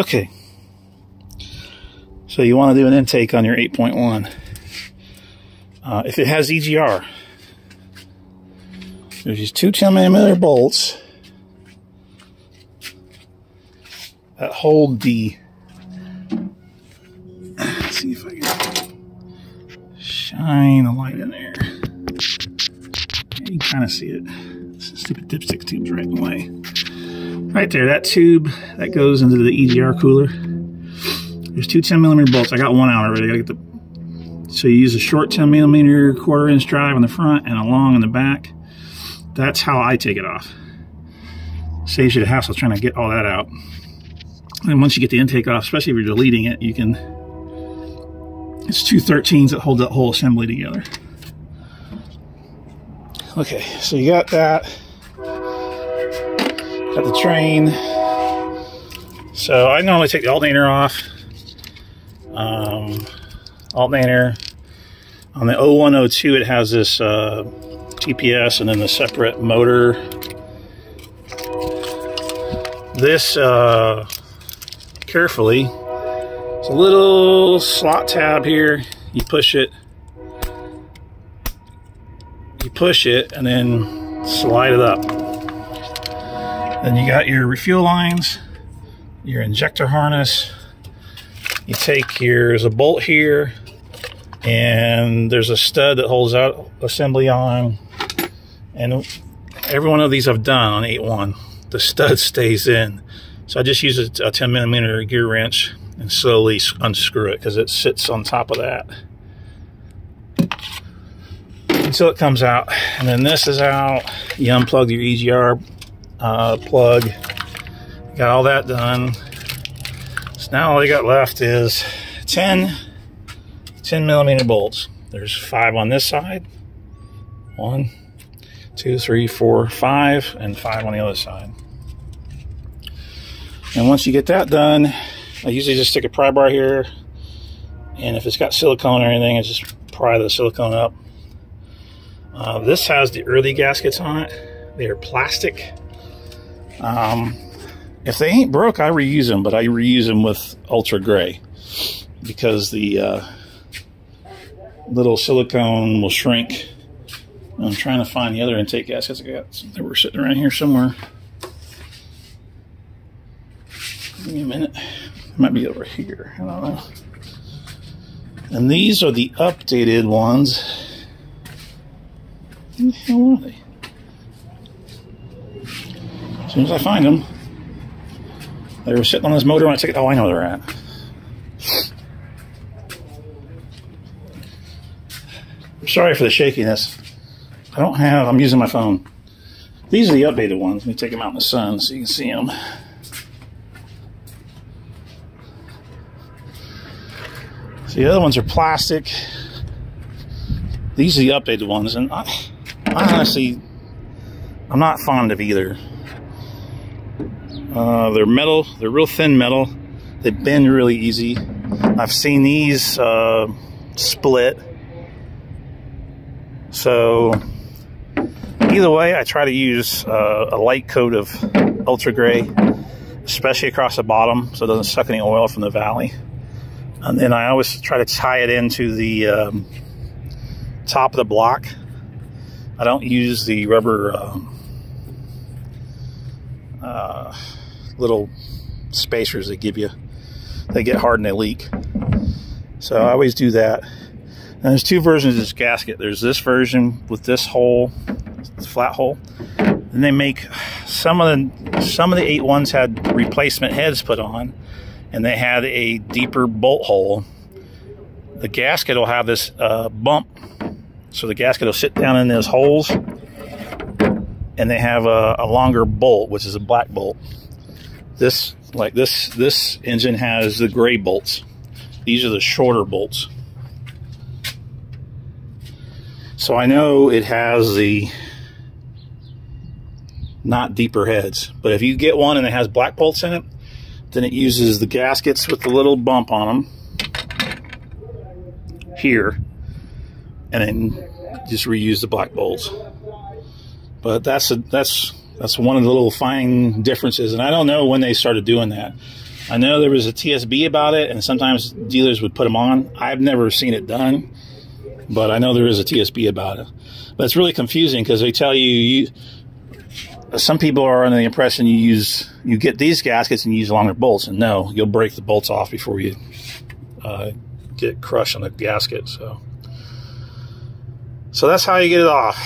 Okay. So you want to do an intake on your 8.1. Uh, if it has EGR, there's these two 10 millimeter bolts that hold the. Let's see if I can shine a light in there. You can kind of see it. Stupid dipstick tube's right in the way. Right there, that tube that goes into the EGR cooler. There's two 10 millimeter bolts. I got one out already. I gotta get the. So you use a short 10 millimeter quarter inch drive on the front and a long in the back. That's how I take it off. Saves you the hassle trying to get all that out. And once you get the intake off, especially if you're deleting it, you can. It's two 13s that hold that whole assembly together. Okay, so you got that. Got the train. So I normally take the alternator off. Um, alternator. On the 0102, it has this uh, TPS and then the separate motor. This, uh, carefully, it's a little slot tab here. You push it. You push it and then slide it up. Then you got your refuel lines, your injector harness. You take here, there's a bolt here, and there's a stud that holds out assembly on. And every one of these I've done on 8.1, the stud stays in. So I just use a, a 10 millimeter gear wrench and slowly unscrew it because it sits on top of that. Until it comes out. And then this is out. You unplug your EGR uh, plug. Got all that done. So now all I got left is 10, 10 millimeter bolts. There's five on this side. One, two, three, four, five, and five on the other side. And once you get that done, I usually just stick a pry bar here. And if it's got silicone or anything, I just pry the silicone up. Uh, this has the early gaskets on it. They are plastic. Um, if they ain't broke, I reuse them, but I reuse them with ultra gray because the uh, little silicone will shrink. I'm trying to find the other intake gaskets I got. They were sitting around here somewhere. Give me a minute. It might be over here. I don't know. And these are the updated ones. Where the hell are they? As soon as I find them, they were sitting on this motor I took it. Oh, I know they're at. I'm sorry for the shakiness. I don't have, I'm using my phone. These are the updated ones. Let me take them out in the sun so you can see them. So the other ones are plastic. These are the updated ones, and I, I honestly, I'm not fond of either. Uh, they're metal, they're real thin metal. They bend really easy. I've seen these uh, split. So, either way, I try to use uh, a light coat of ultra gray, especially across the bottom so it doesn't suck any oil from the valley. And then I always try to tie it into the um, top of the block. I don't use the rubber um, uh, little spacers they give you. They get hard and they leak. So I always do that. And there's two versions of this gasket. There's this version with this hole, flat hole. And they make some of the some of the eight ones had replacement heads put on, and they had a deeper bolt hole. The gasket will have this uh, bump, so the gasket will sit down in those holes, and they have a, a longer bolt, which is a black bolt. This like this this engine has the gray bolts. These are the shorter bolts. So I know it has the not deeper heads, but if you get one and it has black bolts in it, then it uses the gaskets with the little bump on them here, and then just reuse the black bolts. But that's a, that's that's one of the little fine differences, and I don't know when they started doing that. I know there was a TSB about it, and sometimes dealers would put them on. I've never seen it done, but I know there is a TSB about it. But it's really confusing because they tell you, you some people are under the impression you use you get these gaskets and you use longer bolts, and no, you'll break the bolts off before you uh, get crushed on the gasket. So, so that's how you get it off.